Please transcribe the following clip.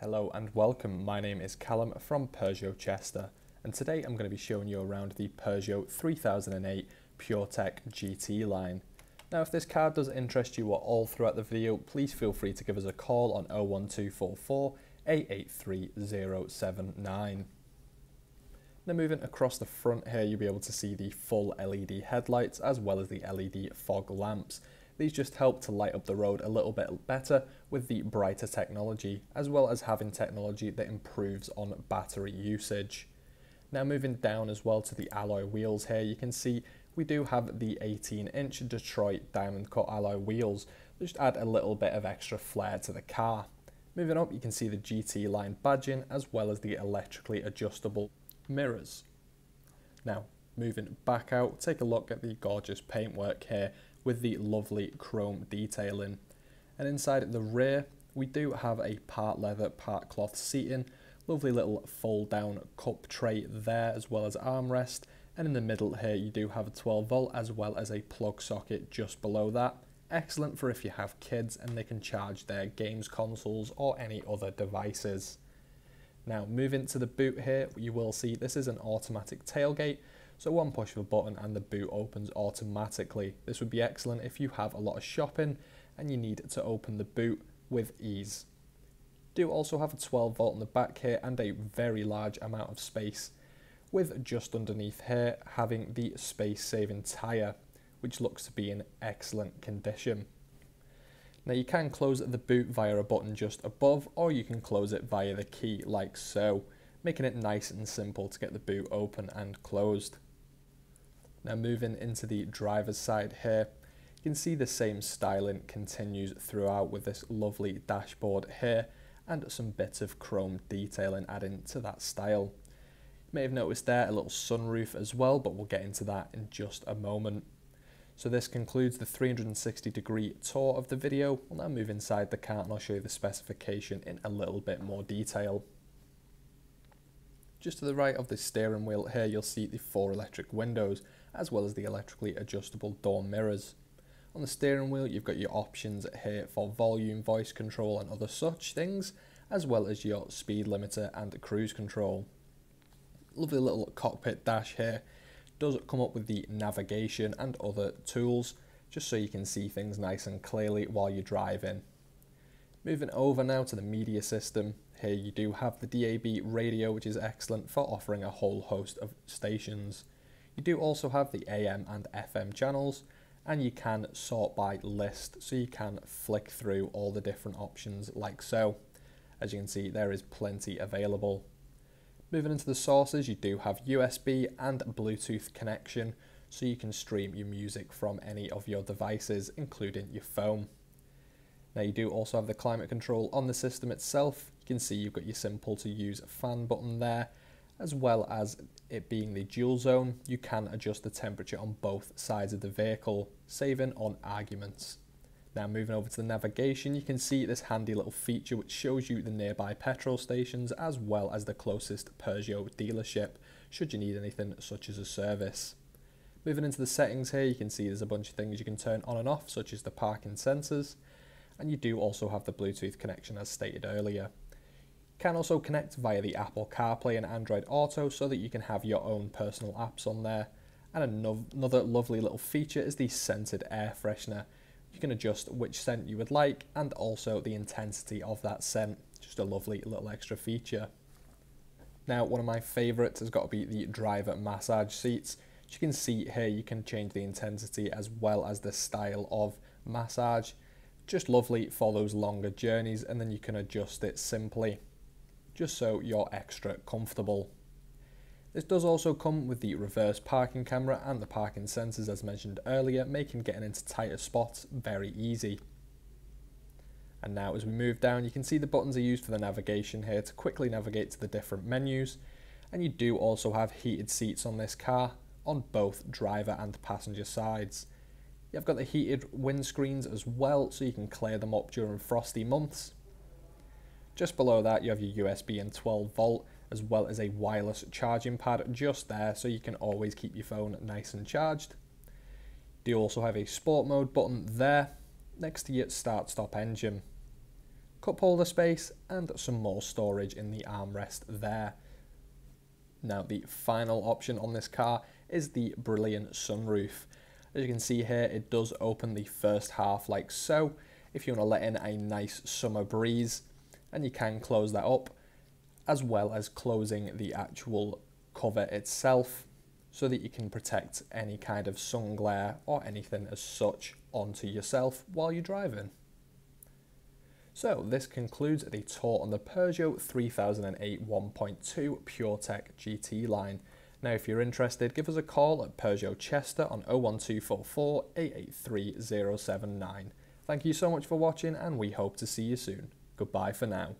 Hello and welcome. My name is Callum from Peugeot Chester and today I'm going to be showing you around the Peugeot 3008 PureTech GT line. Now if this car does interest you at all throughout the video, please feel free to give us a call on 01244 883079. Now moving across the front here, you'll be able to see the full LED headlights as well as the LED fog lamps. These just help to light up the road a little bit better with the brighter technology, as well as having technology that improves on battery usage. Now moving down as well to the alloy wheels here, you can see we do have the 18 inch Detroit diamond cut alloy wheels, just add a little bit of extra flair to the car. Moving up, you can see the GT line badging as well as the electrically adjustable mirrors. Now, moving back out, take a look at the gorgeous paintwork here with the lovely chrome detailing. And inside the rear, we do have a part leather, part cloth seating, lovely little fold down cup tray there as well as armrest. And in the middle here, you do have a 12 volt as well as a plug socket just below that. Excellent for if you have kids and they can charge their games consoles or any other devices. Now moving to the boot here, you will see this is an automatic tailgate. So one push of a button and the boot opens automatically. This would be excellent if you have a lot of shopping and you need to open the boot with ease. Do also have a 12 volt in the back here and a very large amount of space with just underneath here having the space saving tyre which looks to be in excellent condition. Now you can close the boot via a button just above or you can close it via the key like so, making it nice and simple to get the boot open and closed. Now moving into the driver's side here, you can see the same styling continues throughout with this lovely dashboard here and some bits of chrome detailing adding to that style. You may have noticed there a little sunroof as well, but we'll get into that in just a moment. So this concludes the 360 degree tour of the video. We'll now move inside the car and I'll show you the specification in a little bit more detail. Just to the right of the steering wheel here, you'll see the four electric windows, as well as the electrically adjustable door mirrors. On the steering wheel, you've got your options here for volume, voice control and other such things, as well as your speed limiter and cruise control. Lovely little cockpit dash here. Does come up with the navigation and other tools, just so you can see things nice and clearly while you're driving. Moving over now to the media system, here you do have the DAB radio, which is excellent for offering a whole host of stations. You do also have the AM and FM channels, and you can sort by list, so you can flick through all the different options like so. As you can see, there is plenty available. Moving into the sources, you do have USB and Bluetooth connection, so you can stream your music from any of your devices, including your phone. Now you do also have the climate control on the system itself. You can see you've got your simple to use fan button there, as well as it being the dual zone, you can adjust the temperature on both sides of the vehicle, saving on arguments. Now moving over to the navigation, you can see this handy little feature which shows you the nearby petrol stations as well as the closest Peugeot dealership, should you need anything such as a service. Moving into the settings here, you can see there's a bunch of things you can turn on and off, such as the parking sensors, and you do also have the Bluetooth connection as stated earlier. Can also connect via the Apple CarPlay and Android Auto so that you can have your own personal apps on there. And another lovely little feature is the scented air freshener. You can adjust which scent you would like and also the intensity of that scent. Just a lovely little extra feature. Now, one of my favourites has got to be the driver massage seats. As you can see here, you can change the intensity as well as the style of massage. Just lovely for those longer journeys and then you can adjust it simply just so you're extra comfortable. This does also come with the reverse parking camera and the parking sensors as mentioned earlier, making getting into tighter spots very easy. And now as we move down, you can see the buttons are used for the navigation here to quickly navigate to the different menus. And you do also have heated seats on this car on both driver and passenger sides. You've got the heated windscreens as well, so you can clear them up during frosty months. Just below that you have your USB and 12 volt as well as a wireless charging pad just there so you can always keep your phone nice and charged. You also have a sport mode button there next to your start stop engine. cup holder space and some more storage in the armrest there. Now the final option on this car is the brilliant sunroof. As you can see here, it does open the first half like so, if you want to let in a nice summer breeze, and you can close that up, as well as closing the actual cover itself, so that you can protect any kind of sun glare or anything as such onto yourself while you're driving. So this concludes the tour on the Peugeot 3008 1.2 PureTech GT line. Now if you're interested, give us a call at Peugeot Chester on 01244 883079. Thank you so much for watching and we hope to see you soon. Goodbye for now.